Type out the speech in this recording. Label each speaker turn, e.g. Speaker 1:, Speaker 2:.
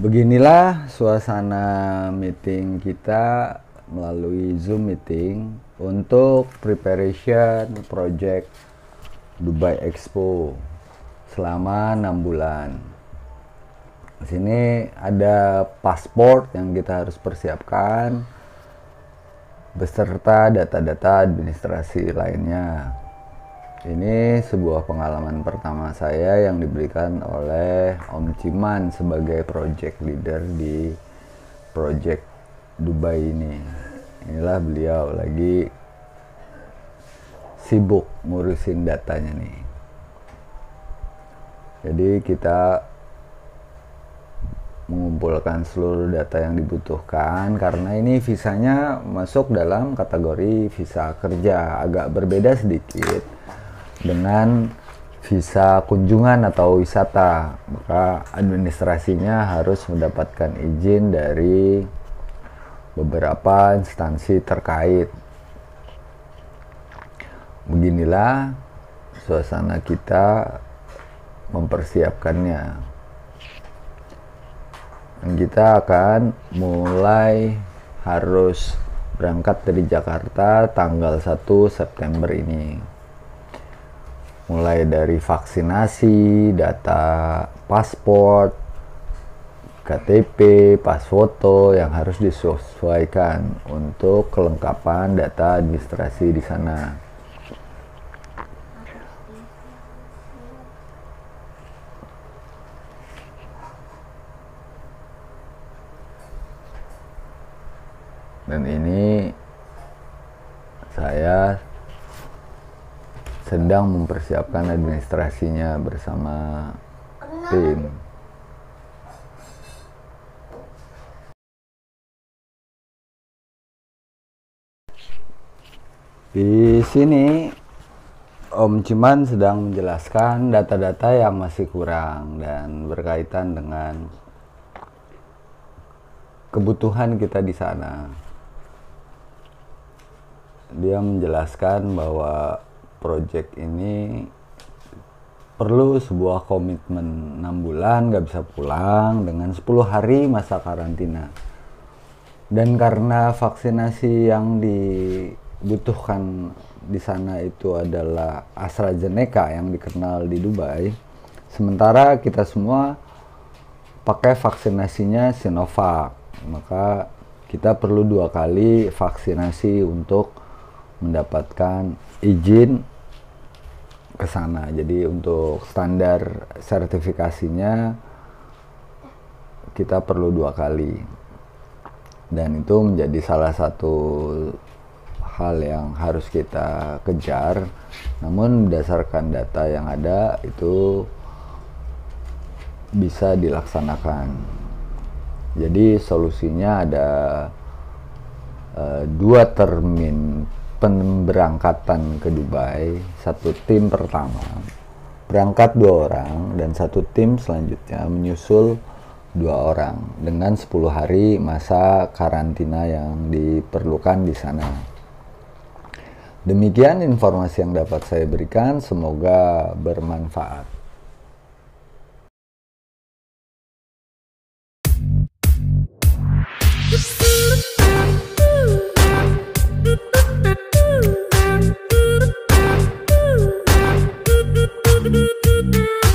Speaker 1: Beginilah suasana meeting kita melalui Zoom meeting untuk preparation project Dubai Expo selama enam bulan. Di sini ada paspor yang kita harus persiapkan beserta data-data administrasi lainnya. Ini sebuah pengalaman pertama saya yang diberikan oleh Om Ciman sebagai project leader di project Dubai ini. Inilah beliau lagi sibuk ngurusin datanya nih. Jadi kita mengumpulkan seluruh data yang dibutuhkan karena ini visanya masuk dalam kategori visa kerja agak berbeda sedikit dengan visa kunjungan atau wisata maka administrasinya harus mendapatkan izin dari beberapa instansi terkait. Beginilah suasana kita mempersiapkannya. Dan kita akan mulai harus berangkat dari Jakarta tanggal 1 September ini mulai dari vaksinasi, data paspor, KTP, pas foto yang harus disesuaikan untuk kelengkapan data administrasi di sana. Dan ini saya sedang mempersiapkan administrasinya bersama tim. Di sini Om Ciman sedang menjelaskan data-data yang masih kurang dan berkaitan dengan kebutuhan kita di sana. Dia menjelaskan bahwa project ini perlu sebuah komitmen 6 bulan nggak bisa pulang dengan 10 hari masa karantina. Dan karena vaksinasi yang dibutuhkan di sana itu adalah AstraZeneca yang dikenal di Dubai sementara kita semua pakai vaksinasinya Sinovac maka kita perlu dua kali vaksinasi untuk mendapatkan izin ke sana. Jadi untuk standar sertifikasinya kita perlu dua kali. Dan itu menjadi salah satu hal yang harus kita kejar. Namun berdasarkan data yang ada itu bisa dilaksanakan. Jadi solusinya ada uh, dua termin pemberangkatan ke Dubai satu tim pertama berangkat dua orang dan satu tim selanjutnya menyusul dua orang dengan 10 hari masa karantina yang diperlukan di sana. Demikian informasi yang dapat saya berikan, semoga bermanfaat. now.